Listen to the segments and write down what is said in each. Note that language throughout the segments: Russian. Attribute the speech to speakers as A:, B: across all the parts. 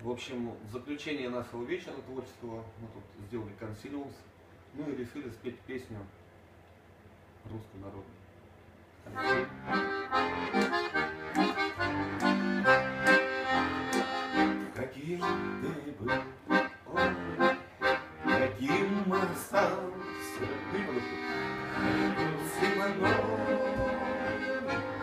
A: В общем, в заключение нашего вечера творческого мы тут сделали консилиум, ну и решили спеть песню русскую народную. Каким ты был, ой, каким остался, ты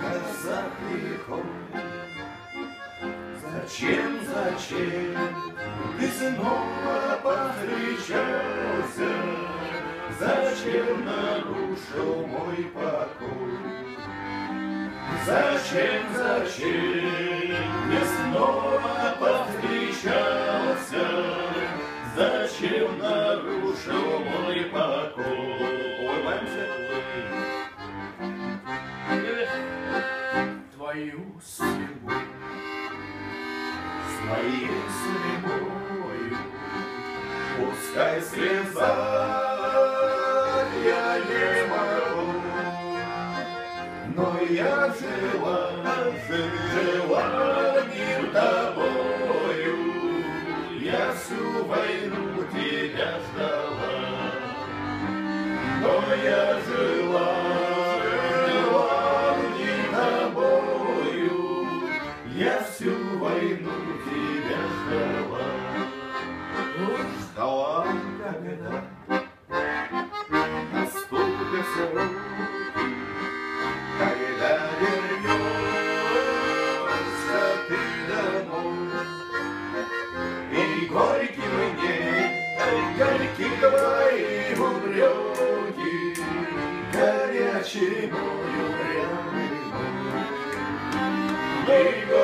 A: казак приходит. Зачем, зачем ты снова повстречался? Зачем нарушил мой покой? Зачем, зачем ты снова повстречался? Зачем нарушил мой покой? Улыбаемся.
B: Твою
A: Своей судьбою Пускай слеза я не могу Но я жила, жила не тобою. Я всю войну войну тебя ждала Ждала, когда наступят сроки Когда вернешься ты домой И горький мне, горький твои упреки Горячий мой упрямый мой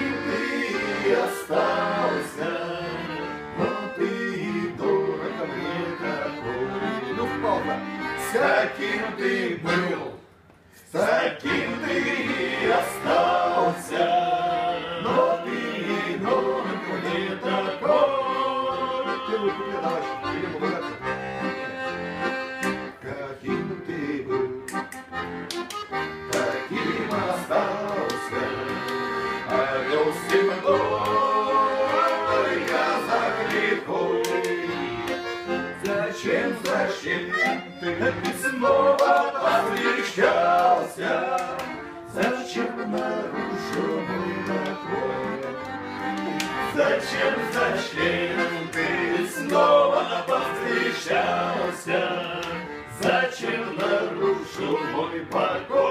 A: С каким ты был, таким ты и остался, ты снова повстречался? Зачем нарушил мой покой? Зачем, зачем ты снова повстречался? Зачем нарушил мой покой?